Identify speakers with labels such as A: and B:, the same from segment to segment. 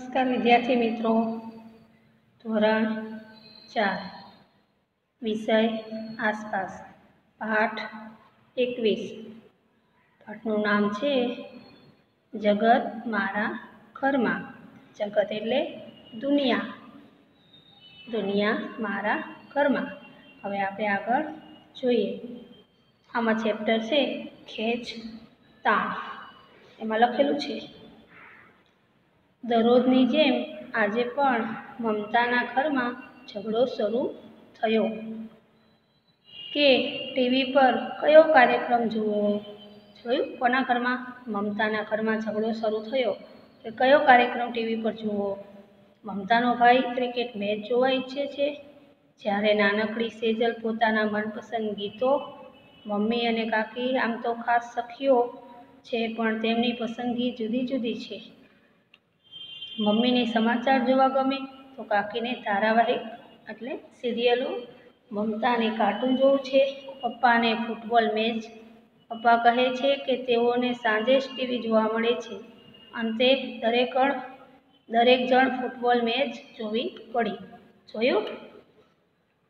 A: નમસ્કાર વિદ્યાર્થી મિત્રો. ધોરણ ચાર. વિષય આસપાસ. પાઠ એકવીસ. પાઠનું નામ છે જગત મારા ઘરમાં. જગત એટલે દુનિયા. દુનિયા મારા ઘરમાં. હવે આપણે આગળ જોઈએ. આમાં ચેપ્ટર છે ખેંચ તાણ એમાં લખેલું છે દરરોજની જેમ આજે પણ મમતાના ઘરમાં ઝઘડો શરૂ થયો. કે ટીવી પર કયો કાર્યક્રમ જુઓ? જોયું? કોના ઘરમાં? મમતાના ઘરમાં ઝઘડો શરૂ થયો કે કયો કાર્યક્રમ ટીવી પર જુઓ? મમતાનો ભાઈ ક્રિકેટ મેચ જોવા ઈચ્છે છે. જ્યારે નાનકડી સેજલ પોતાના મનપસંદ ગીતો, મમ્મી અને કાકી આમ તો ખાસ સખીઓ છે, પણ તેમની પસંદગી જુદી જુદી છે. મમ્મીને સમાચાર જોવા ગમે તો કાકીને ધારાવાહિક એટલે સિરિયલો, મમતાને કાર્ટૂન જોવું છે, પપ્પાને ફૂટબોલ મેચ. પપ્પા કહે છે કે તેઓને સાંજે જ ટીવી જોવા મળે છે. અંતે દરેક દરેક જણ ફૂટબોલ મેચ જોવી પડી. જોયું?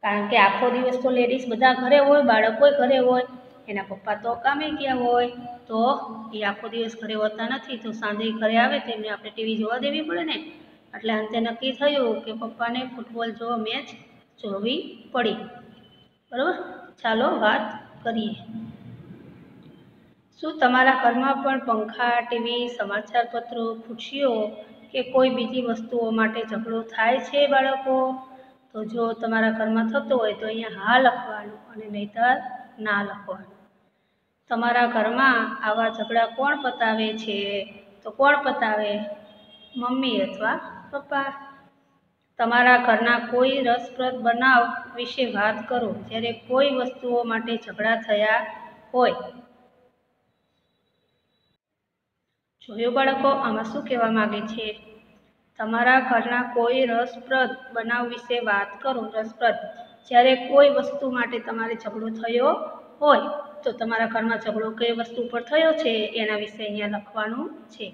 A: કારણ કે આખો દિવસ તો લેડીઝ બધા ઘરે હોય બાળકોય ઘરે હોય. એના પપ્પા તો કામે ગયા હોય, તો એ આખો દિવસ ઘરે હોતા નથી, તો સાંજે ઘરે આવે તો એમને આપણે ટીવી જોવા દેવી પડે ને. એટલે અંતે નક્કી થયું કે પપ્પાને ફૂટબોલ જોવા મેચ જોવી પડી. બરાબર? ચાલો વાત કરીએ. શું તમારા ઘરમાં પણ પંખા, ટીવી, સમાચારપત્રો, ખુરશીઓ કે કોઈ બીજી વસ્તુઓ માટે ઝઘડો થાય છે બાળકો? તો જો તમારા ઘરમાં થતો હોય તો અહીંયા હા લખવાનું અને નહીતર ના લખવાનું. તમારા ઘરમાં આવા ઝઘડા કોણ પતાવે છે? તો કોણ પતાવે? મમ્મી અથવા પપ્પા? તમારા ઘરના કોઈ રસપ્રદ બનાવ વિશે વાત કરો જ્યારે કોઈ વસ્તુઓ માટે ઝઘડા થયા હોય. જોયું બાળકો, આમાં શું કહેવા માગે છે? તમારા ઘરના કોઈ રસપ્રદ બનાવ વિશે વાત કરો, રસપ્રદ, જ્યારે કોઈ વસ્તુ માટે તમારે ઝઘડો થયો હોય. તો તમારા ઘરમાં ઝઘડો કઈ વસ્તુ પર થયો છે? એના વિશે અહીંયા લખવાનું છે.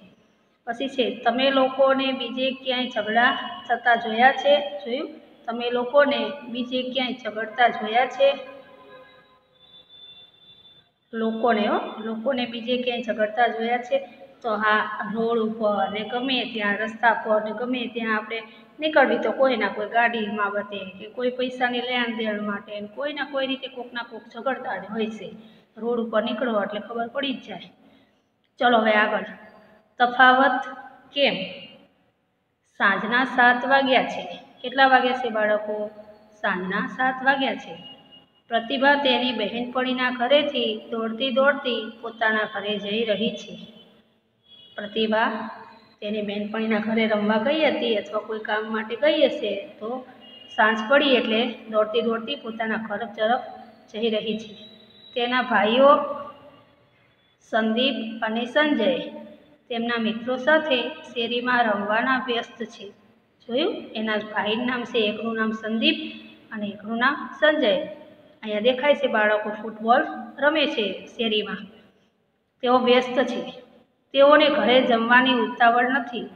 A: પછી છે, તમે લોકોને બીજે ક્યાંય ઝઘડા થતા જોયા છે? જોયું? તમે લોકોને બીજે ક્યાંય ઝઘડતા જોયા છે? લોકોને હો, લોકોને બીજે ક્યાંય ઝઘડતા જોયા છે? તો હા, રોડ ઉપર ને ગમે ત્યાં, રસ્તા પર ને ગમે ત્યાં આપણે નીકળવી તો કોઈના કોઈ ગાડી બાબતે કે કોઈ પૈસાની લેણ દેણ માટે કોઈના કોઈ રીતે કોકના કોક ઝઘડતા હોય છે. રોડ ઉપર નીકળો એટલે ખબર પડી જ જાય. ચલો હવે આગળ. તફાવત કેમ? સાંજના સાત વાગ્યા છે. કેટલા વાગ્યા છે બાળકો? સાંજના સાત વાગ્યા છે. પ્રતિભા તેની બહેનપણીના ઘરેથી દોડતી દોડતી પોતાના ઘરે જઈ રહી છે. પ્રતિભા તેની બહેનપણીના ઘરે રમવા ગઈ હતી અથવા કોઈ કામ માટે ગઈ હશે તો સાંજ પડી એટલે દોડતી દોડતી પોતાના ઘર તરફ જઈ રહી છે. તેના ભાઈઓ સંદીપ અને સંજય તેમના મિત્રો સાથે શેરીમાં રમવાના વ્યસ્ત છે. જોયું? એના ભાઈનું નામ છે, એકનું નામ સંદીપ અને એકનું નામ સંજય. અહીંયા દેખાય છે બાળકો ફૂટબોલ રમે છે શેરીમાં. તેઓ વ્યસ્ત છે. તેઓને ઘરે જમવાની ઉતાવળ નથી.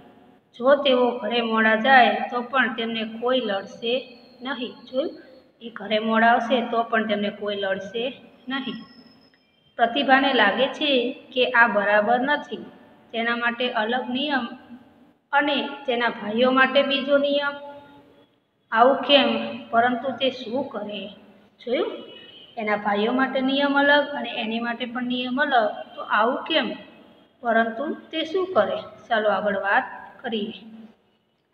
A: જો તેઓ ઘરે મોડા જાય તો પણ તેમને કોઈ લડશે નહીં. જોયું? એ ઘરે મોડા આવશે તો પણ તેમને કોઈ લડશે નહીં પ્રતિભાને લાગે છે કે આ બરાબર નથી. તેના માટે અલગ નિયમ અને તેના ભાઈઓ માટે બીજો નિયમ. આવું કેમ? પરંતુ તે શું કરે? જોયું? એના ભાઈઓ માટે નિયમ અલગ અને એની માટે પણ નિયમ અલગ. તો આવું કેમ? પરંતુ તે શું કરે? ચાલો આગળ વાત કરીએ.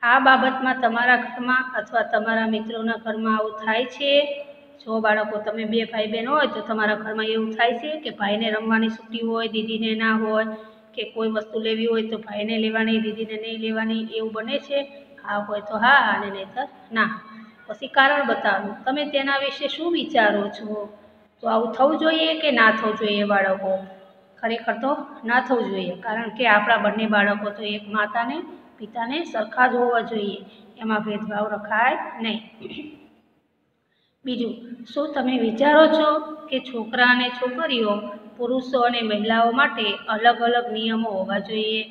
A: આ બાબતમાં તમારા ઘરમાં અથવા તમારા મિત્રોના ઘરમાં આવું થાય છે? જો બાળકો તમે બે ભાઈ બહેન હોય તો તમારા ઘરમાં એવું થાય છે કે ભાઈને રમવાની છૂટી હોય, દીદીને ના હોય કે કોઈ વસ્તુ લેવી હોય તો ભાઈને લેવાની, દીદીને નહીં લેવાની એવું બને છે? હા હોય તો હા અને નહીંતર ના. પછી કારણ બતાવો. તમે તેના વિશે શું વિચારો છો? તો આવું થવું જોઈએ કે ના થવું જોઈએ બાળકો? ખરેખર તો ના થવું જોઈએ. કારણ કે આપણા બંને બાળકો તો એક માતાને, પિતાને સરખા જ હોવા જોઈએ. એમાં ભેદભાવ રખાય નહીં. બીજું, શું તમે વિચારો છો કે છોકરા અને છોકરીઓ પુરુષો અને મહિલાઓ માટે અલગ અલગ નિયમો હોવા જોઈએ?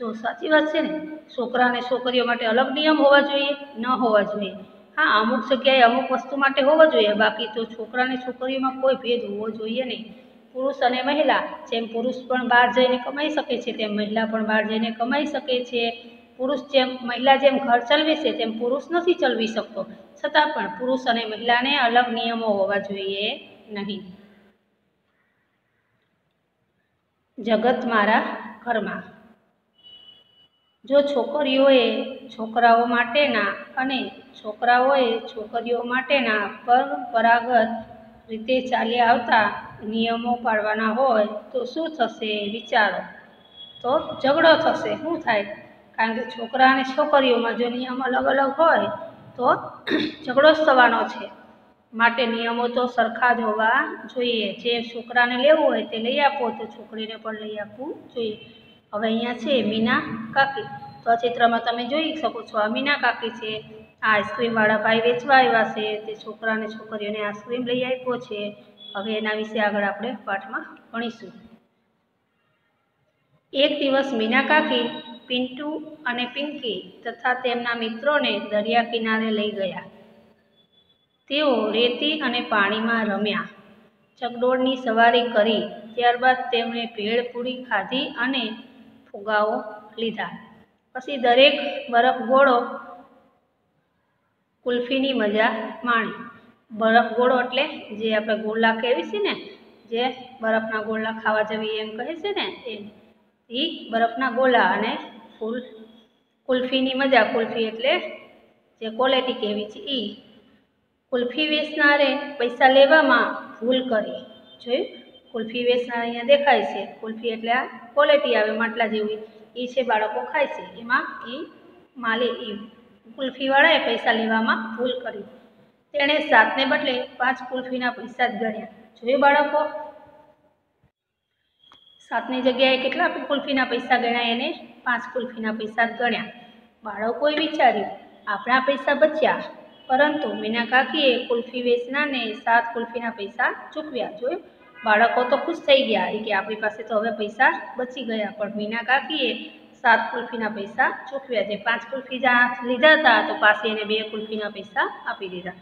A: જો સાચી વાત છે ને? છોકરા અને છોકરીઓ માટે અલગ નિયમ હોવા જોઈએ? ન હોવા જોઈએ. હા, અમુક જગ્યાએ અમુક વસ્તુ માટે હોવા જોઈએ. બાકી તો છોકરા અને છોકરીઓમાં કોઈ ભેદ હોવો જોઈએ નહીં. પુરુષ અને મહિલા, જેમ પુરુષ પણ બહાર જઈને કમાઈ શકે છે, તેમ મહિલા પણ બહાર જઈને કમાઈ શકે છે. પુરુષ જેમ, મહિલા જેમ ઘર ચલવે છે, તેમ પુરુષ નથી ચલાવી શકતો. છતાં પણ પુરુષ અને મહિલાને અલગ નિયમો હોવા જોઈએ નહીં. જગત મારા ઘરમાં. જો છોકરીઓએ છોકરાઓ માટેના અને છોકરાઓએ છોકરીઓ માટેના પરંપરાગત રીતે ચાલી આવતા નિયમો પાળવાના હોય તો શું થશે વિચારો? તો ઝઘડો થશે. શું થાય? કારણ કે છોકરા અને છોકરીઓમાં જો નિયમ અલગ અલગ હોય તો ઝઘડો જ થવાનો છે. માટે નિયમો તો સરખા જ હોવા જોઈએ. જે છોકરાને લેવું હોય તે લઈ આપો, તો છોકરીને પણ લઈ આપવું જોઈએ. હવે અહીંયા છે મીના કાકી. તો આ ચિત્રમાં તમે જોઈ શકો છો, આ મીના કાકી છે. આ આઈસ્ક્રીમવાળા ભાઈ વેચવા આવ્યા છે. તે છોકરાને છોકરીઓને આઈસ્ક્રીમ લઈ આપ્યો છે. હવે એના વિશે આગળ આપણે પાઠમાં ભણીશું. એક દિવસ મીના કાકી પિન્ટુ અને પિંકી તથા તેમના મિત્રોને દરિયા કિનારે લઈ ગયા. તેઓ રેતી અને પાણીમાં રમ્યા. ચકડોળની સવારી કરી, ત્યારબાદ તેમણે ભેળપૂરી ખાધી અને ફુગાઓ લીધા. પછી દરેક બરફ ગોળો કુલ્ફીની મજા માણી. બરફ ગોળો એટલે જે આપણે ગોળા કહેવી છે ને, જે બરફના ગોળા ખાવા જવી એમ કહે છે ને, એ બરફના ગોળા અને ફૂલ કુલ્ફીની મજા કુલ્ફી એટલે જે ક્વોલિટી કહેવી છે એ કુલ્ફી વેચનારે પૈસા લેવામાં ભૂલ કરી. જોયું? કુલ્ફી વેચનાર અહીંયા દેખાય છે. કુલ્ફી એટલે આ ક્વોલિટી આવે, માટલા જેવી. એ છે બાળકો ખાય છે. એમાં એ માલે એ કુલ્ફીવાળાએ પૈસા લેવામાં ભૂલ કરી. તેણે સાતને બદલે પાંચ કુલ્ફીના પૈસા જ ગણ્યા. જોયું બાળકો? સાતની જગ્યાએ કેટલા કુલ્ફીના પૈસા ગણ્યા એને? પાંચ કુલ્ફીના પૈસા ગણ્યા. બાળકોએ વિચાર્યું, આપણા પૈસા બચ્યા. પરંતુ મીના કાકીએ કુલ્ફી વેચનારને સાત કુલ્ફીના પૈસા ચૂકવ્યા. જોયું? બાળકો તો ખુશ થઈ ગયા એ કે આપણી પાસે તો હવે પૈસા બચી ગયા, પણ મીના કાકીએ સાત કુલ્ફીના પૈસા ચૂકવ્યા. જે પાંચ કુલ્ફી જ્યાં લીધા હતા, તો પાસે એને બે કુલ્ફીના પૈસા આપી દીધા.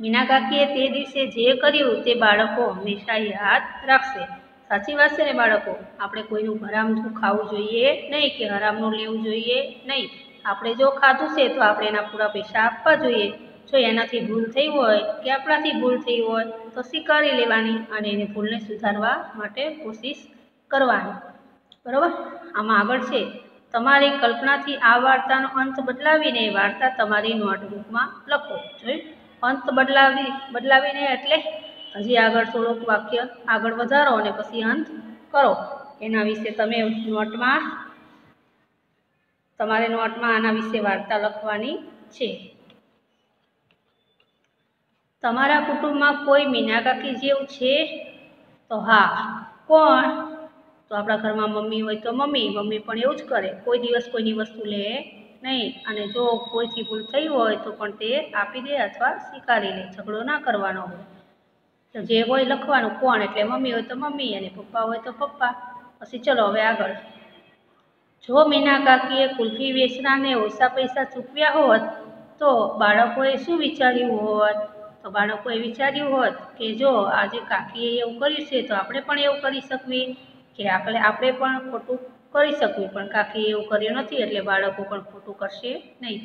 A: મીના કાકીએ તે દિવસે જે કર્યું તે બાળકો હંમેશા યાદ રાખશે. સાચી વાત છે ને બાળકો? આપણે કોઈનું હરામનું ખાવું જોઈએ નહીં કે હરામનું લેવું જોઈએ નહીં. આપણે જો ખાધું છે તો આપણે એના પૂરા પૈસા આપવા જોઈએ. જો એનાથી ભૂલ થઈ હોય કે આપણાથી ભૂલ થઈ હોય તો સ્વીકારી લેવાની અને એની ભૂલને સુધારવા માટે કોશિશ કરવાની. બરાબર? આમાં આગળ છે. તમારી કલ્પનાથી આ વાર્તાનો અંત બદલાવીને વાર્તા તમારી નોટબુકમાં લખો. જોયું? અંત બદલાવી, બદલાવીને એટલે હજી આગળ થોડોક વાક્ય આગળ વધારો અને પછી અંત કરો. એના વિશે તમે નોટમાં તમારે નોટમાં આના વિશે વાર્તા લખવાની છે. તમારા કુટુંબમાં કોઈ મીનાકાકી જેવું છે? તો હા. કોણ? તો આપણા ઘરમાં મમ્મી હોય તો મમ્મી. મમ્મી પણ એવું જ કરે. કોઈ દિવસ કોઈની વસ્તુ લે નહીં. અને જો કોઈથી ભૂલ થઈ હોય તો પણ તે આપી દે અથવા સ્વીકારી લે. ઝઘડો ના કરવાનો હોય. તો જે હોય લખવાનું કોણ એટલે મમ્મી હોય તો મમ્મી અને પપ્પા હોય તો પપ્પા. પછી ચલો હવે આગળ. જો મીના કાકીએ કુલ્ફી વેચનારને ઓછા પૈસા ચૂકવ્યા હોત, તો બાળકોએ શું વિચાર્યું હોત? તો બાળકોએ વિચાર્યું હોત કે જો આજે કાકીએ એવું કર્યું છે, તો આપણે પણ એવું કરી શકવી કે આપણે આપણે પણ ખોટું કરી શકીએ પણ કાકીએ એવું કર્યું નથી એટલે બાળકો પણ ખોટું કરશે નહીં.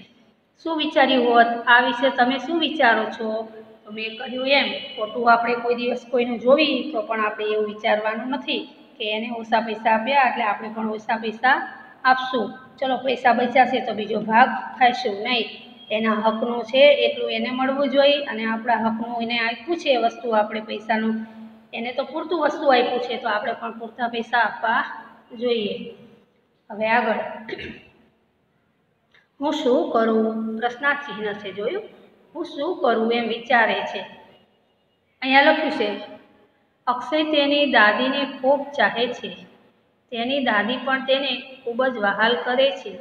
A: શું વિચાર્યું હોત? આ વિશે તમે શું વિચારો છો? તો મેં કહ્યું એમ ખોટું આપણે કોઈ દિવસ કોઈનું જોવી તો પણ આપણે એવું વિચારવાનું નથી કે એને ઓછા પૈસા આપ્યા એટલે આપણે પણ ઓછા પૈસા આપશું. ચલો, પૈસા બચ્યા તો બીજો ભાગ ખાઈશું. નહીં, એના હકનું છે, એટલું એને મળવું જોઈએ અને આપણા હકનું એને આપ્યું છે વસ્તુ આપણે પૈસાનું. એને તો પૂરતું વસ્તુ આપ્યું છે તો આપણે પણ પૂરતા પૈસા આપવા જોઈએ. હવે આગળ. હું શું કરું? પ્રશ્નાર્થ ચિહ્ન છે, જોયું? હું શું કરું એમ વિચારે છે. અહીંયા લખ્યું છે, અક્ષય તેની દાદીને ખૂબ ચાહે છે. તેની દાદી પણ તેને ખૂબ જ વહાલ કરે છે.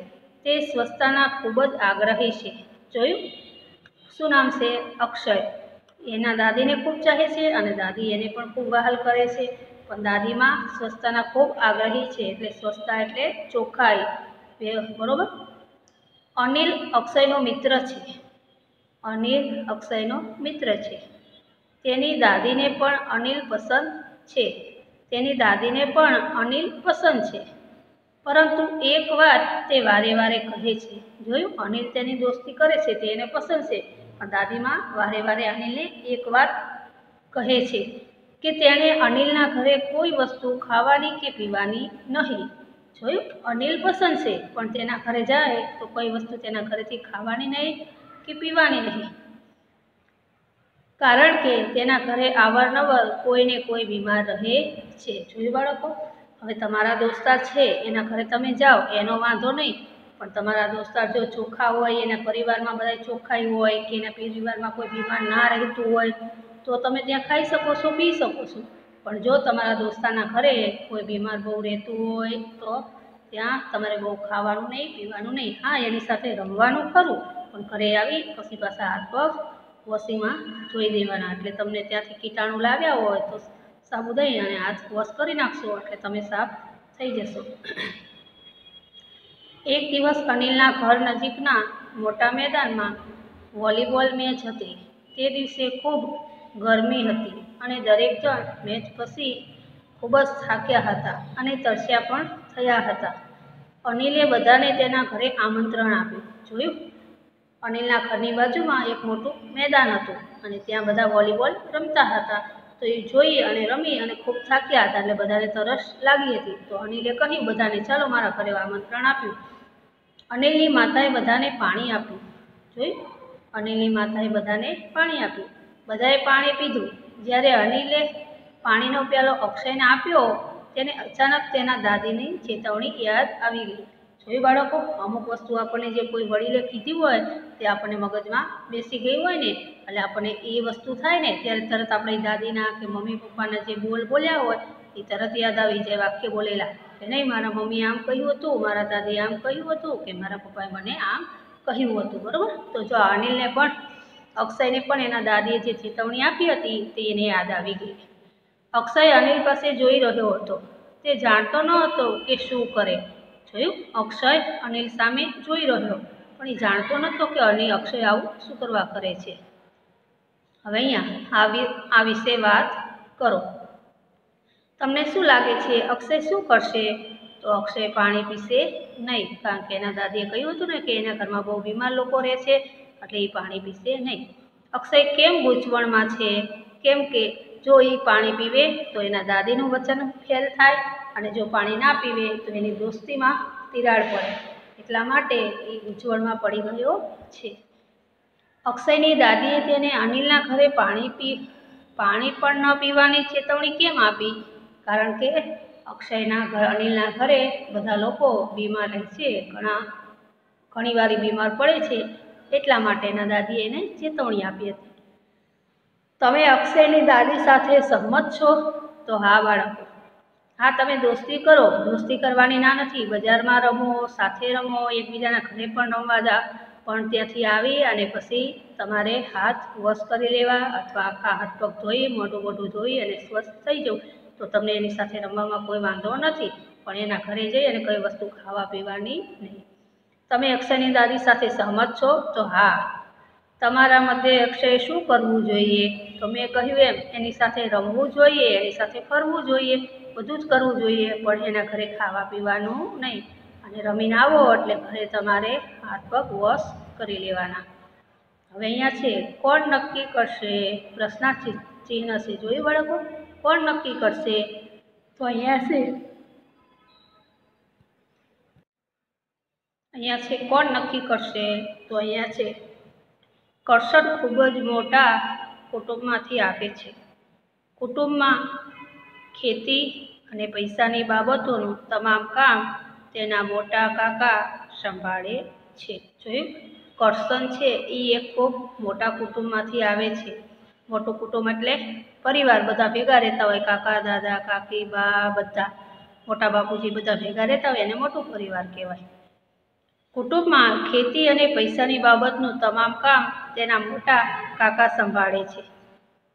A: તે સ્વસ્થતાના ખૂબ જ આગ્રહી છે. જોયું? શું નામ છે? અક્ષય. એના દાદીને ખૂબ ચાહે છે અને દાદી એને પણ ખૂબ વહાલ કરે છે. પણ દાદીમાં સ્વચ્છતાના ખૂબ આગ્રહી છે એટલે સ્વચ્છતા એટલે ચોખ્ખાઈ. બરોબર? અનિલ અક્ષયનો મિત્ર છે. અનિલ અક્ષયનો મિત્ર છે. તેની દાદીને પણ અનિલ પસંદ છે. તેની દાદીને પણ અનિલ પસંદ છે. પરંતુ એક વાત તે વારે વારે કહે છે. જોયું? અનિલ તેની દોસ્તી કરે છે, તે એને પસંદ છે. પણ દાદીમાં વારે વારે અનિલને એક વાત કહે છે કે તેણે અનિલના ઘરે કોઈ વસ્તુ ખાવાની કે પીવાની નહીં. જોયું? અનિલ પસંદ છે, પણ તેના ઘરે જાય તો કોઈ વસ્તુ તેના ઘરેથી ખાવાની નહીં. કે પીવાની નહીં. કારણ કે તેના ઘરે અવારનવાર કોઈને કોઈ બીમાર રહે છે. જોયું બાળકો, હવે તમારા દોસ્તાર છે, એના ઘરે તમે જાઓ, એનો વાંધો નહીં. પણ તમારા દોસ્તાર જો ચોખ્ખા હોય, એના પરિવારમાં બધા ચોખ્ખાઈ હોય કે એના પરિવારમાં કોઈ બીમાર ના રહેતું હોય, તો તમે ત્યાં ખાઈ શકો છો, પી શકો છો. પણ જો તમારા દોસ્તારના ઘરે કોઈ બીમાર બહુ રહેતું હોય, તો ત્યાં તમારે બહુ ખાવાનું નહીં, પીવાનું નહીં. હા, એની સાથે રમવાનું ખરું પણ ઘરે આવી, પછી પાછા હાથ પગ વોશિંગમાં ધોઈ દેવાના. એટલે તમને ત્યાંથી કીટાણુ લાવ્યા હોય તો સાબુ દઈ અને હાથ વોશ કરી નાખશો, એટલે તમે સાફ થઈ જશો. એક દિવસ અનિલના ઘર નજીકના મોટા મેદાનમાં વોલીબોલ મેચ હતી. તે દિવસે ખૂબ ગરમી હતી અને દરેક જણ મેચ પછી ખૂબ જ થાક્યા હતા અને તરસ્યા પણ થયા હતા. અનિલે બધાને તેના ઘરે આમંત્રણ આપ્યું. જોયું? અનિલના ઘરની બાજુમાં એક મોટું મેદાન હતું અને ત્યાં બધા વોલીબોલ રમતા હતા. તો એ જોઈ અને રમી અને ખૂબ થાક્યા હતા એટલે બધાને તરસ લાગી હતી. તો અનિલે કહ્યું, બધાને ચાલો મારા ઘરે આમંત્રણ આપ્યું. અનિલની માતાએ બધાને પાણી આપ્યું. જોયું? અનિલની માતાએ બધાને પાણી આપ્યું. બધાએ પાણી પીધું. જ્યારે અનિલે પાણીનો પ્યાલો અક્ષયને આપ્યો, તેને અચાનક તેના દાદીની ચેતવણી યાદ આવી ગઈ. જોયું બાળકો, અમુક વસ્તુ આપણને જે કોઈ વડીલે કીધી હોય, તે આપણને મગજમાં બેસી ગઈ હોય ને, એટલે આપણને એ વસ્તુ થાય ને, ત્યારે તરત આપણે દાદીના કે મમ્મી પપ્પાના જે બોલ બોલ્યા હોય, એ તરત યાદ આવી જાય વાક્ય બોલેલા. કે નહીં, મારા મમ્મીએ આમ કહ્યું હતું, મારા દાદીએ આમ કહ્યું હતું, કે મારા પપ્પાએ મને આમ કહ્યું હતું. બરાબર? તો જો અનિલને પણ, અક્ષયને પણ એના દાદીએ જે ચેતવણી આપી હતી, તે એને યાદ આવી ગઈ. અક્ષય અનિલ પાસે જોઈ રહ્યો હતો. તે જાણતો ન હતો કે શું કરે. જોયું અક્ષય અનિલ સામે જોઈ રહ્યો, પણ એ જાણતો નહોતો કે અનિલ અક્ષય આવું શું કરવા કરે છે. હવે અહીંયા આ વિ- આ વિશે વાત કરો. તમને શું લાગે છે, અક્ષય શું કરશે? તો અક્ષય પાણી પીશે નહીં, કારણ કે એના દાદીએ કહ્યું હતું ને કે એના ઘરમાં બહુ બીમાર લોકો રહે છે, એટલે એ પાણી પીશે નહીં. અક્ષય કેમ ગૂંચવણમાં છે? કેમ કે જો એ પાણી પીવે, તો એના દાદીનું વચન ફેલ થાય અને જો પાણી ના પીવે તો એની દોસ્તીમાં તિરાડ પડે. એટલા માટે એ ગૂંચવણમાં પડી ગયો છે. અક્ષયની દાદીએ તેને અનિલના ઘરે પાણી પી, પાણી પણ ન પીવાની ચેતવણી કેમ આપી? કારણ કે અક્ષયના ઘર અનિલના ઘરે બધા લોકો બીમાર રહે છે, ઘણા, ઘણીવાર બીમાર પડે છે, એટલા માટે એના દાદીએ એને ચેતવણી આપી હતી. તમે અક્ષયની દાદી સાથે સહમત છો? તો હા, બાળકો. હા, તમે દોસ્તી કરો. દોસ્તી કરવાની ના નથી. બજારમાં રમો, સાથે રમો, એકબીજાના ઘરે પણ રમવા જા પણ ત્યાંથી આવી અને પછી તમારે હાથ વોશ કરી લેવા અથવા આખા હાથ પગ ધોઈ, મોઢું મોઢું ધોઈ અને સ્વસ્થ થઈ જવું તો તમને એની સાથે રમવામાં કોઈ વાંધો નથી. પણ એના ઘરે જઈ અને કઈ વસ્તુ ખાવા પીવાની નહીં. તમે અક્ષયની દાદી સાથે સહમત છો? તો હા. તમારા મતે અક્ષયે શું કરવું જોઈએ? તો મેં કહ્યું એમ, એની સાથે રમવું જોઈએ, એની સાથે ફરવું જોઈએ. બધું જ કરવું જોઈએ, પણ એના ઘરે ખાવા પીવાનું નહીં. અને રમીને આવો એટલે ઘરે તમારે હાથ પગ વોશ કરી લેવાના. હવે અહીંયા છે, કોણ નક્કી કરશે? પ્રશ્નાર્થ ચિહ્ન છે. જોયું બાળકો? કોણ નક્કી કરશે? તો અહીંયા છે. અહીંયા છે, કોણ નક્કી કરશે? તો અહીંયા છે. કરસર ખૂબ જ મોટા કુટુંબમાંથી આવે છે. કુટુંબમાં ખેતી અને પૈસાની બાબતોનું તમામ કામ તેના મોટા કાકા સંભાળે છે. જોયું કરશન છે એ એક ખૂબ મોટા કુટુંબમાંથી આવે છે. મોટું કુટુંબ એટલે પરિવાર, બધા ભેગા રહેતા હોય, કાકા, દાદા, કાકી, બા, બધા. મોટા બાપુજી બધા ભેગા રહેતા હોય એને મોટું પરિવાર કહેવાય. કુટુંબમાં ખેતી અને પૈસાની બાબતનું તમામ કામ તેના મોટા કાકા સંભાળે છે.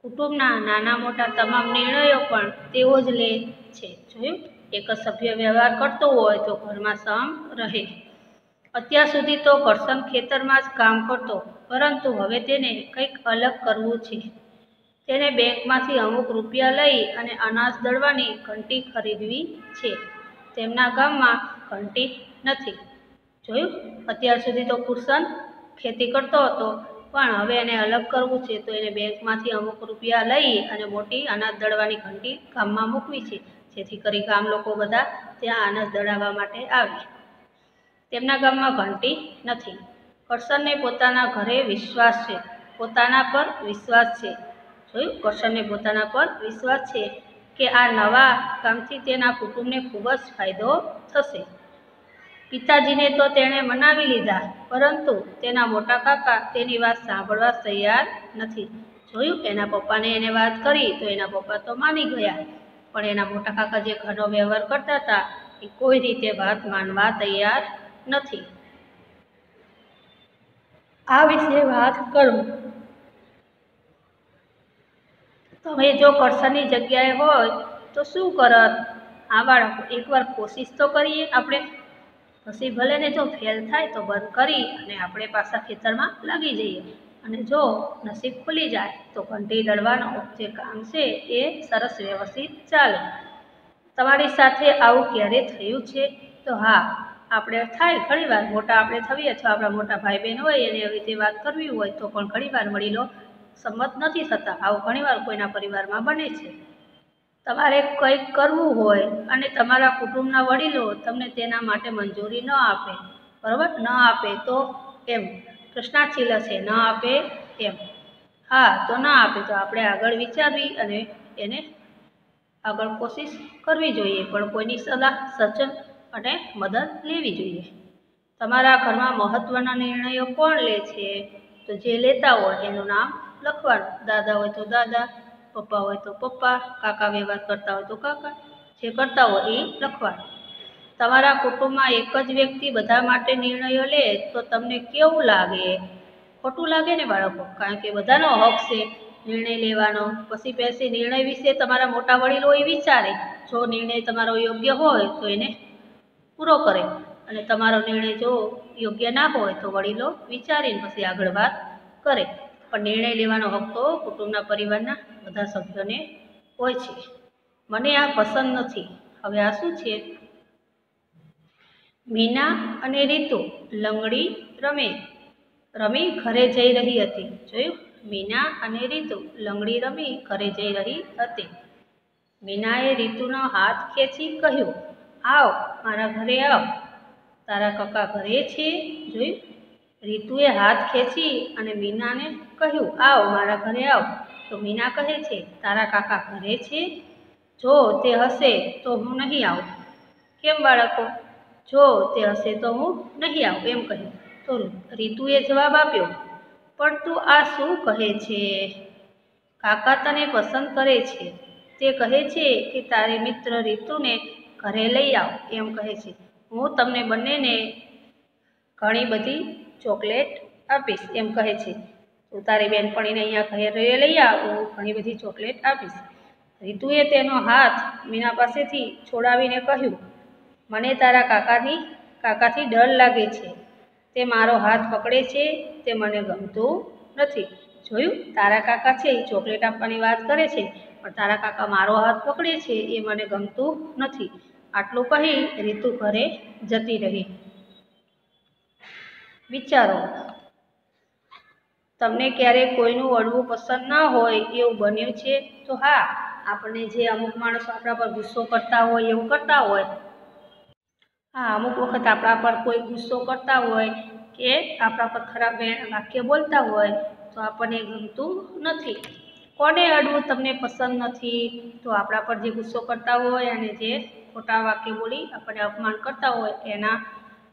A: કુટુંબના નાના મોટા તમામ નિર્ણયો પણ તેઓ જ લે છે. જોયું? એક જ સભ્ય વ્યવહાર કરતો હોય તો ઘરમાં સમ રહે. અત્યાર સુધી તો કરશન ખેતરમાં જ કામ કરતો, પરંતુ હવે તેને કંઈક અલગ કરવું છે. તેને બેંકમાંથી અમુક રૂપિયા લઈ અને અનાજ દળવાની ઘંટી ખરીદવી છે. તેમના ગામમાં ઘંટી નથી. જોયું? અત્યાર સુધી તો કુરસન ખેતી કરતો હતો પણ હવે એને અલગ કરવું છે તો એને બેંકમાંથી અમુક રૂપિયા લઈ અને મોટી અનાજ દળવાની ઘંટી ગામમાં મૂકવી છે. જેથી કરી ગામ લોકો બધા ત્યાં અનાજ દળાવવા માટે આવે. તેમના ગામમાં ઘંટી નથી. કરશનને પોતાના ઘરે વિશ્વાસ છે. પોતાના પર વિશ્વાસ છે. જોયું? કરશનને પોતાના પર વિશ્વાસ છે કે આ નવા કામથી તેના કુટુંબને ખૂબ જ ફાયદો થશે. પિતાજીને તો તેણે મનાવી લીધા, પરંતુ તેના મોટા કાકા તેની વાત સાંભળવા તૈયાર નથી. જોયું એના પપ્પાને એને વાત કરી તો એના પપ્પા તો માની ગયા. પણ એના મોટા કાકા જે ઘરનો વ્યવહાર કરતા હતા, એ કોઈ રીતે વાત માનવા તૈયાર નથી. આ વિશે વાત કરું. તમે જો કરશનની જગ્યાએ હોય તો શું કરત આ બાળકો એકવાર કોશિશ તો કરીએ આપણે. પછી ભલે ને જો ફેલ થાય તો બંધ કરી અને આપણે પાછા ખેતરમાં લાગી જઈએ. અને જો નસીબ ખુલી જાય તો ઘંટી દળવાનો જે કામ છે એ સરસ વ્યવસ્થિત ચાલે. તમારી સાથે આવું ક્યારે થયું છે? તો હા, આપણે થાય ઘણીવાર મોટા આપણે થઈએ અથવા આપણા મોટા ભાઈ બહેન હોય એને એવી રીતે વાત કરવી હોય તો પણ ઘણીવાર લો સંમત નથી થતા. આવું ઘણીવાર કોઈના પરિવારમાં બને છે. તમારે કંઈક કરવું હોય અને તમારા કુટુંબના વડીલો તમને તેના માટે મંજૂરી ન આપે, બરાબર? ન આપે તો એમ પ્રશ્નાચિહ્ન હશે ન આપે એમ હા, તો ના આપે તો આપણે આગળ વિચારવી અને એને આગળ કોશિશ કરવી જોઈએ, પણ કોઈની સલાહ, સચન અને મદદ લેવી જોઈએ. તમારા ઘરમાં મહત્ત્વના નિર્ણયો કોણ લે છે? તો જે લેતા હોય એનું નામ લખવાનું. દાદા હોય તો દાદા પપ્પા હોય તો પપ્પા, કાકા વ્યવહાર કરતા હોય તો કાકા. જે કરતા હોય એ લખવાનું. તમારા કુટુંબમાં એક જ વ્યક્તિ બધા માટે નિર્ણયો લે તો તમને કેવું લાગે? ખોટું લાગે ને બાળકો? કારણ કે બધાનો હક છે નિર્ણય લેવાનો. પછી પછી નિર્ણય વિશે તમારા મોટા વડીલો એ વિચારે. જો નિર્ણય તમારો યોગ્ય હોય તો એને પૂરો કરે. અને તમારો નિર્ણય જો યોગ્ય ના હોય તો વડીલો વિચારીને પછી આગળ વાત કરે. પણ નિર્ણય લેવાનો હક તો કુટુંબના પરિવારના બધા સભ્યોને હોય છે. મને આ પસંદ નથી. હવે આ શું છે? મીના અને રીતુ લંગડી રમે. રમી ઘરે જઈ રહી હતી. જોયું? મીના અને રીતુ લંગડી રમી ઘરે જઈ રહી હતી. મીનાએ રીતુનો હાથ ખેંચી કહ્યું, આવ, મારા ઘરે આવ. તારા કાકા ઘરે છે? જોયું? રીતુએ હાથ ખેંચી અને મીનાને કહ્યું, આવ, મારા ઘરે આવ. તો મીના કહે છે, તારા કાકા ઘરે છે? જો તે હશે તો હું નહીં આવું. કેમ બાળકો? જો તે હશે તો હું નહીં આવું. એમ કહ્યું. તો રીતુએ જવાબ આપ્યો, પણ તું આ શું કહે છે? કાકા તને પસંદ કરે છે. તે કહે છે કે તારી મિત્ર રીતુને ઘરે લઈ આવ. એમ કહે છે. હું તમને બંનેને ઘણી બધી ચોકલેટ આપીશ, એમ કહે છે. તું તારી બહેનપણીને અહીંયા ઘરે લઈ આવ, હું ઘણી બધી ચોકલેટ આપીશ. રીતુએ તેનો હાથ મીના પાસેથી છોડાવીને કહ્યું, મને તારા કાકાની, કાકાથી ડર લાગે છે. તે મારો હાથ પકડે છે, તે મને ગમતું નથી. જોયું? તારા કાકા છે એ ચોકલેટ આપવાની વાત કરે છે, પણ તારા કાકા મારો હાથ પકડે છે, એ મને ગમતું નથી. આટલું કહી રીતુ ઘરે જતી રહી. વિચારો. તમને ક્યારેય કોઈનું વળવું પસંદ ન હોય એવું બન્યું છે, તો હા, આપણે જે અમુક માણસો આપણા પર ગુસ્સો કરતા હોય એવું કરતા હોય. હા, અમુક વખત આપણા પર કોઈ ગુસ્સો કરતા હોય કે આપણા પર ખરાબ વાક્ય બોલતા હોય, તો આપણને ગમતું નથી. કોને અડવું તમને પસંદ નથી, તો આપણા પર જે ગુસ્સો કરતા હોય અને જે ખોટા વાક્ય બોલી આપણને અપમાન કરતા હોય, એના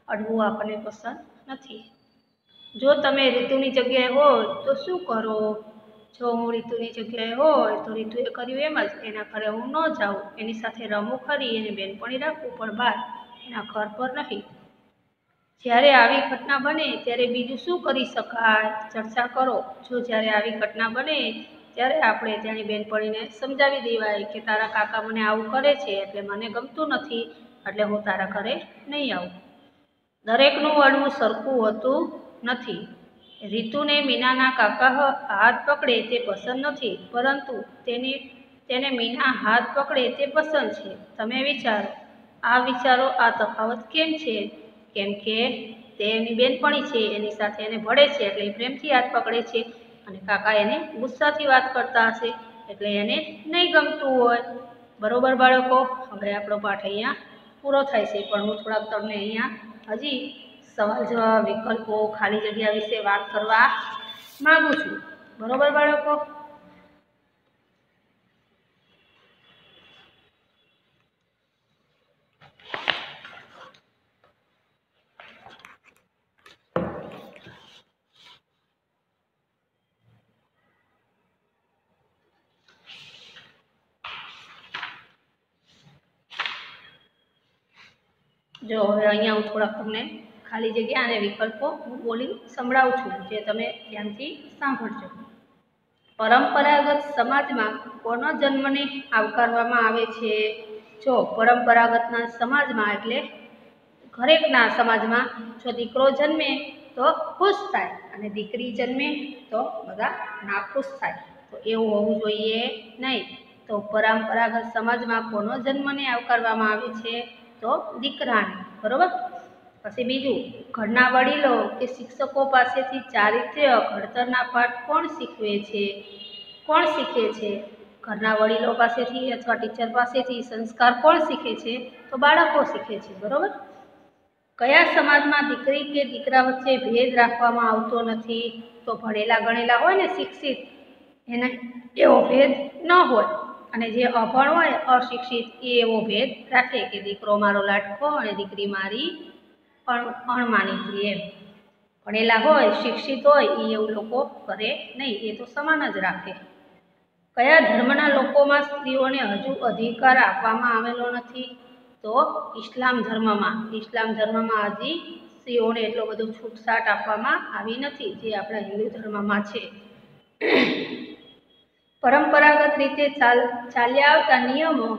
A: અડવું આપણને પસંદ નથી. જો તમે ઋતુની જગ્યાએ હોય તો શું કરો? જો હું ઋતુની જગ્યાએ હોય તો ઋતુએ કર્યું એમ જ. એના ઘરે હું ન જાઉં. એની સાથે રમું ખરી, એને બેનપણી રાખું પણ બહાર એના ઘર પર નહીં. જ્યારે આવી ઘટના બને ત્યારે બીજું શું કરી શકાય? ચર્ચા કરો. જો જ્યારે આવી ઘટના બને ત્યારે આપણે ત્યાંની બેનપણીને સમજાવી દેવાય કે તારા કાકા મને આવું કરે છે એટલે મને ગમતું નથી, એટલે હું તારા ઘરે નહીં આવું. દરેકનું વળવું સરખું હોતું નથી. રીતુને મીનાના કાકા હાથ પકડે તે પસંદ નથી, પરંતુ તેની, તેને મીના હાથ પકડે તે પસંદ છે. તમે વિચારો, આ વિચારો, આ તફાવત કેમ છે? કેમ કે તે એની બેનપણી છે, એની સાથે એને ભળે છે, એટલે એ પ્રેમથી હાથ પકડે છે અને કાકા એને ગુસ્સાથી વાત કરતા હશે, એટલે એને નહીં ગમતું હોય. બરોબર બાળકો, હવે આપણો પાઠ અહીંયા પૂરો થાય છે, પણ હું થોડાક તમને અહીંયા હજી સવાલ જવાબ વિકલ્પો ખાલી જગ્યા વિશે વાત કરવા માગું છું. બરોબર બાળકો? જો હવે અહીંયા હું થોડાક તમને ખાલી જગ્યા અને વિકલ્પો હું બોલી સંભળાવું છું, જે તમે ધ્યાનથી સાંભળજો. પરંપરાગત સમાજમાં કોનો જન્મને આવકારવામાં આવે છે? જો પરંપરાગતના સમાજમાં એટલે ઘરેકના સમાજમાં જો દીકરો જન્મે તો ખુશ થાય અને દીકરી જન્મે તો બધા નાખુશ થાય. તો એવું હોવું જોઈએ નહીં. તો પરંપરાગત સમાજમાં કોનો જન્મને આવકારવામાં આવે છે? તો દીકરાને. બરોબર? પછી બીજું, ઘરના વડીલો કે શિક્ષકો પાસેથી ચારિત્ર્ય, ઘડતરના પાઠ કોણ શીખવે છે? કોણ શીખે છે? ઘરના વડીલો પાસેથી અથવા ટીચર પાસેથી સંસ્કાર કોણ શીખે છે? તો બાળકો શીખે છે, બરોબર? કયા સમાજમાં દીકરી કે દીકરા વચ્ચે ભેદ રાખવામાં આવતો નથી? તો ભણેલા ગણેલા હોય ને શિક્ષિત, એને એવો ભેદ ન હોય. અને જે અભણ હોય, અશિક્ષિત એ એવો ભેદ રાખે કે દીકરો મારો લાટકો અને દીકરી મારી અણ અણમાનીતી એમ. ભણેલા હોય, શિક્ષિત હોય એ એવું લોકો કરે નહીં, એ તો સમાન જ રાખે. કયા ધર્મના લોકોમાં સ્ત્રીઓને હજુ અધિકાર આપવામાં આવેલો નથી, તો ઇસ્લામ ધર્મમાં. ઇસ્લામ ધર્મમાં હજી સ્ત્રીઓને એટલો બધો છૂટછાટ આપવામાં આવી નથી, જે આપણા હિન્દુ ધર્મમાં છે. પરંપરાગત રીતે ચાલ, ચાલ્યા આવતા નિયમો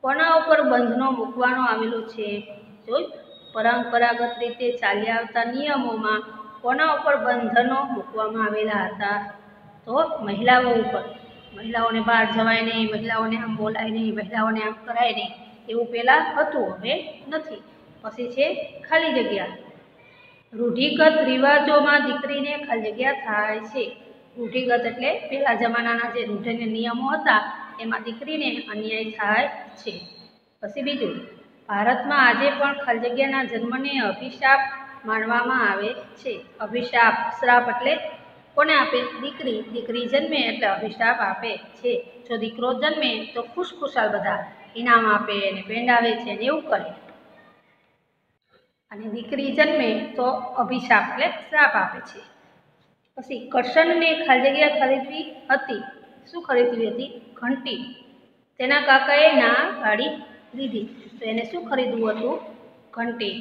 A: કોના ઉપર બંધનો મૂકવાનો આવેલો છે? જોઈ પરંપરાગત રીતે ચાલ્યા આવતા નિયમોમાં કોના ઉપર બંધનો મૂકવામાં આવેલા હતા? તો મહિલાઓ ઉપર. મહિલાઓને બહાર જવાય નહીં, મહિલાઓને આમ બોલાય નહીં, મહિલાઓને આમ કરાય નહીં, એવું પહેલાં હતું, હવે નથી. પછી છે ખાલી જગ્યા. રૂઢિગત રિવાજોમાં દીકરીને ખાલી જગ્યા થાય છે. રૂઢિગત એટલે પહેલા જમાનાના જે રૂઢિને નિયમો હતા, એમાં દીકરીને અન્યાય થાય છે. પછી બીજું, ભારતમાં આજે પણ ખાલી જગ્યાના જન્મને અભિશાપ માનવામાં આવે છે. અભિશાપ, શ્રાપ એટલે કોને આપે? દીકરી. દીકરી જન્મે એટલે અભિશાપ આપે છે. જો દીકરો જન્મે તો ખુશખુશાલ બધા ઇનામ આપે અને પેંડાવે છે ને એવું કરે. અને દીકરી જન્મે તો અભિશાપ એટલે શ્રાપ આપે છે. પછી કરશનને ખાલી જગ્યા ખરીદવી હતી. શું ખરીદવી હતી? ઘંટી. તેના કાકાએ ના પાડી દીધી. તો એને શું ખરીદવું હતું? ઘંટી.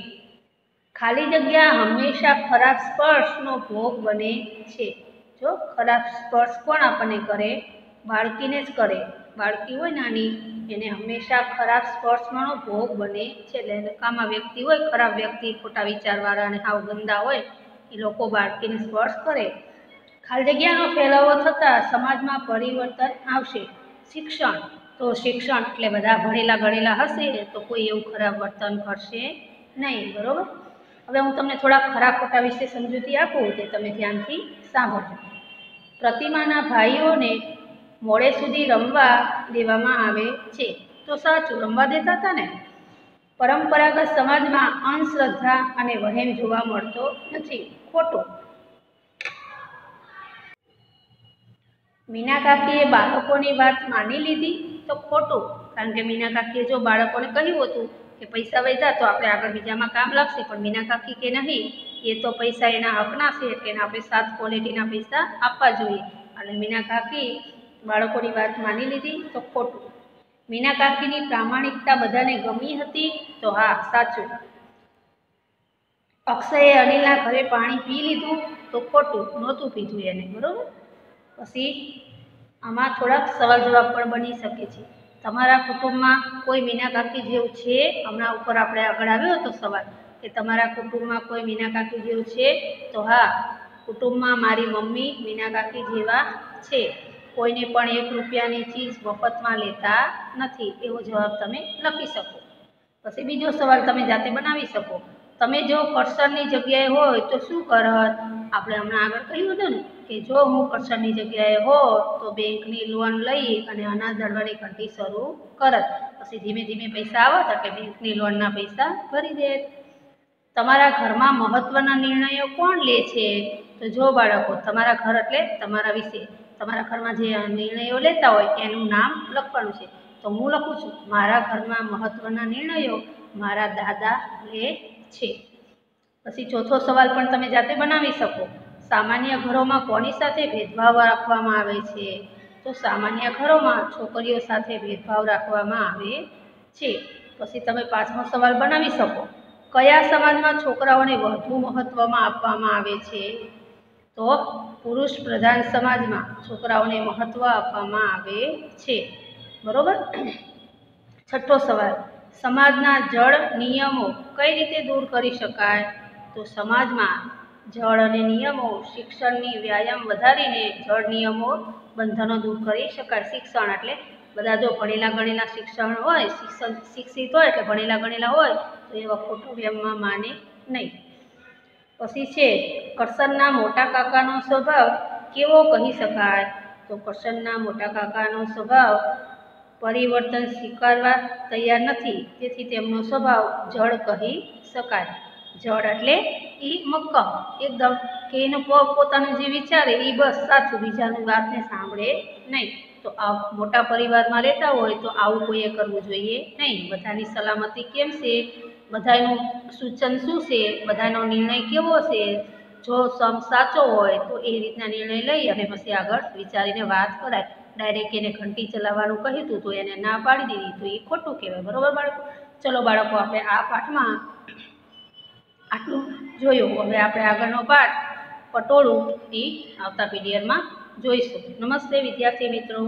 A: ખાલી જગ્યા હંમેશા ખરાબ સ્પર્શનો ભોગ બને છે. જો ખરાબ સ્પર્શ કોણ આપણને કરે? બાળકીને જ કરે. બાળકી હોય નાની, એને હંમેશા ખરાબ સ્પર્શનો ભોગ બને છે. એટલે નકામા વ્યક્તિ હોય, ખરાબ વ્યક્તિ ખોટા વિચારવાળા અને હાવ ગંદા હોય એ લોકો બાળકીને સ્પર્શ કરે. ખાલી જગ્યાનો ફેલાવો થતાં સમાજમાં પરિવર્તન આવશે. શિક્ષણ. તો શિક્ષણ એટલે બધા ભણેલા ગણેલા હશે, તો કોઈ એવું ખરાબ વર્તન કરશે નહીં, બરાબર? હવે હું તમને થોડા ખરા ખોટા વિશે સમજૂતી આપું, તે તમે ધ્યાનથી સાંભળજો. પ્રતિમાના ભાઈઓને મોડે સુધી રમવા દેવામાં આવે છે. તો સાચું, રમવા દેતા હતા ને? પરંપરાગત સમાજમાં અંધશ્રદ્ધા અને વહેમ જોવા મળતો નથી. ખોટું મીના કાકીએ બાળકોની વાત માની લીધી તો ખોટું, કારણ કે મીના કાકીએ જો બાળકોને કહ્યું હતું કે પૈસા વેચા તો આપણે આગળ બીજામાં કામ લાગશે, પણ મીના કાકી કે નહીં, એ તો પૈસા એના હકના છે એટલે એને આપણે સાત ક્વોલિટીના પૈસા આપવા જોઈએ. અને મીના કાકી બાળકોની વાત માની લીધી તો ખોટું. મીના કાકીની પ્રામાણિકતા બધાને ગમી હતી તો હા, સાચું. અક્ષયે અનિલના ઘરે પાણી પી લીધું તો ખોટું નહોતું પીધું એને, બરાબર? પછી આમાં થોડાક સવાલ જવાબ પણ બની શકે છે. તમારા કુટુંબમાં કોઈ મીના કાકી જેવું છે? હમણાં ઉપર આપણે આગળ આવ્યો હતો સવાલ કે તમારા કુટુંબમાં કોઈ મીના કાકી જેવું છે? તો હા, કુટુંબમાં મારી મમ્મી મીના કાકી જેવા છે. કોઈને પણ એક રૂપિયાની ચીજ મફતમાં લેતા નથી, એવો જવાબ તમે લખી શકો. પછી બીજો સવાલ તમે જાતે બનાવી શકો. તમે જો કરસરની જગ્યાએ હોય તો શું કરત? આપણે હમણાં આગળ કહ્યું હતું ને કે જો હું કરસરની જગ્યાએ હોત તો બેંકની લોન લઈ અને અનાજ દળવાની કરતી શરૂ કરત. પછી ધીમે ધીમે પૈસા આવત એટલે બેંકની લોનના પૈસા ભરી દેત. તમારા ઘરમાં મહત્ત્વના નિર્ણયો કોણ લે છે? તો જો બાળકો, તમારા ઘર એટલે તમારા વિશે. તમારા ઘરમાં જે નિર્ણયો લેતા હોય એનું નામ લખવાનું છે. તો હું લખું છું, મારા ઘરમાં મહત્ત્વના નિર્ણયો મારા દાદા લે છે. પછી ચોથો સવાલ પણ તમે જાતે બનાવી શકો. સામાન્ય ઘરોમાં કોની સાથે ભેદભાવ રાખવામાં આવે છે? તો સામાન્ય ઘરોમાં છોકરીઓ સાથે ભેદભાવ રાખવામાં આવે છે. પછી તમે પાંચમો સવાલ બનાવી શકો. કયા સમાજમાં છોકરાઓને વધુ મહત્ત્વમાં આપવામાં આવે છે? તો પુરુષ પ્રધાન સમાજમાં છોકરાઓને મહત્ત્વ આપવામાં આવે છે. બરોબર? છઠ્ઠો સવાલ. સમાજના જળ નિયમો કઈ રીતે દૂર કરી શકાય? તો સમાજમાં જળ અને નિયમો, શિક્ષણની વ્યાયામ વધારીને જળ નિયમો બંધનો દૂર કરી શકાય. શિક્ષણ એટલે બધા જો ભણેલા ગણેલા શિક્ષણ હોય, શિક્ષણ શિક્ષિત હોય એટલે ભણેલા ગણેલા હોય, તો એવા ખોટું વ્યાયામમાં માને નહીં. પછી છે કરસનના મોટા કાકાનો સ્વભાવ કેવો કહી શકાય? તો કરસનના મોટા કાકાનો સ્વભાવ પરિવર્તન સ્વીકારવા તૈયાર નથી. તેથી તેમનો સ્વભાવ જળ કહી શકાય. જળ એટલે એ મક્કમ. એકદમ કે એનો પોતાનું જે વિચારે એ બસ સાચું, બીજાની વાતને સાંભળે નહીં. તો આ મોટા પરિવારમાં રહેતા હોય તો આવું કોઈએ કરવું જોઈએ નહીં. બધાની સલામતી કેમ છે? બધાનું સૂચન શું છે? બધાનો નિર્ણય કેવો છે? જો સમ સાચો હોય તો એ રીતના નિર્ણય લઈ અને પછી આગળ વિચારીને વાત કરાય. ડાયરેક્ટ એને ઘંટી ચલાવવાનું કહ્યું હતું તો એને ના પાડી દીધી, તો એ ખોટું કહેવાય, બરાબર બાળકો? ચલો બાળકો, આપણે આ પાઠમાં આટલું જોયું. હવે આપણે આગળનો પાઠ પટોળું એ આવતા પીરિયડમાં જોઈશું. નમસ્તે વિદ્યાર્થી મિત્રો.